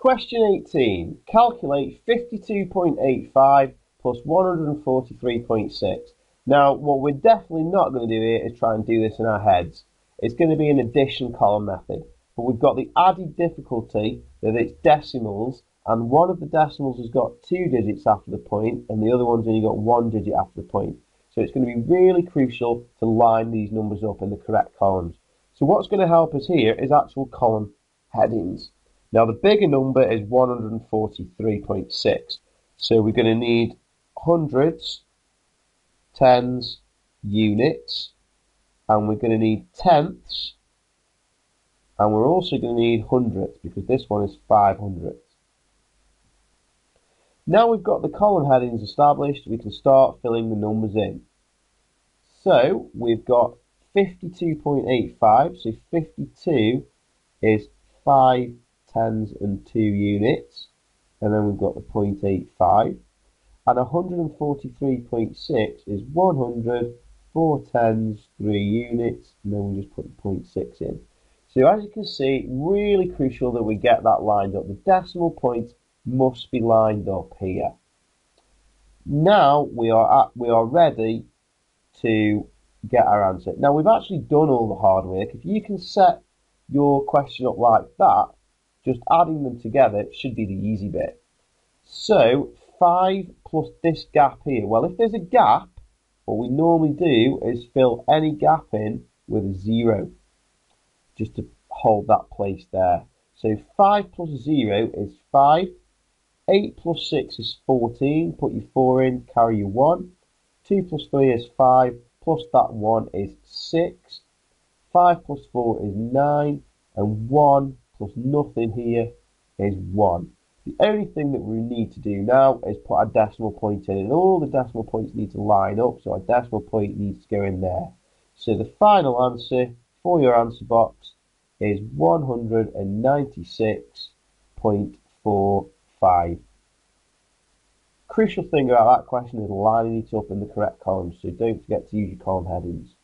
Question 18. Calculate 52.85 plus 143.6. Now, what we're definitely not going to do here is try and do this in our heads. It's going to be an addition column method. But we've got the added difficulty that it's decimals, and one of the decimals has got two digits after the point, and the other one's only got one digit after the point. So it's going to be really crucial to line these numbers up in the correct columns. So what's going to help us here is actual column headings. Now the bigger number is 143.6. So we're going to need hundreds, tens, units, and we're going to need tenths, and we're also going to need hundredths because this one is 500. Now we've got the column headings established, we can start filling the numbers in. So we've got 52.85, so 52 is 5 tens and 2 units, and then we've got the 0.85, and 143.6 is 100, 4 tens, 3 units, and then we just put the 0.6 in. So as you can see, really crucial that we get that lined up. The decimal points must be lined up here. Now we are at, we are ready to get our answer. Now we've actually done all the hard work. If you can set your question up like that, just adding them together should be the easy bit. So 5 plus this gap here. Well, if there's a gap, what we normally do is fill any gap in with a 0, just to hold that place there. So 5 plus 0 is 5. 8 plus 6 is 14. Put your 4 in, carry your 1. 2 plus 3 is 5. Plus that 1 is 6. 5 plus 4 is 9. And 1 plus nothing here is 1. The only thing that we need to do now is put our decimal point in, and all the decimal points need to line up, so our decimal point needs to go in there. So the final answer for your answer box is 196.45. Crucial thing about that question is lining it up in the correct columns, so don't forget to use your column headings.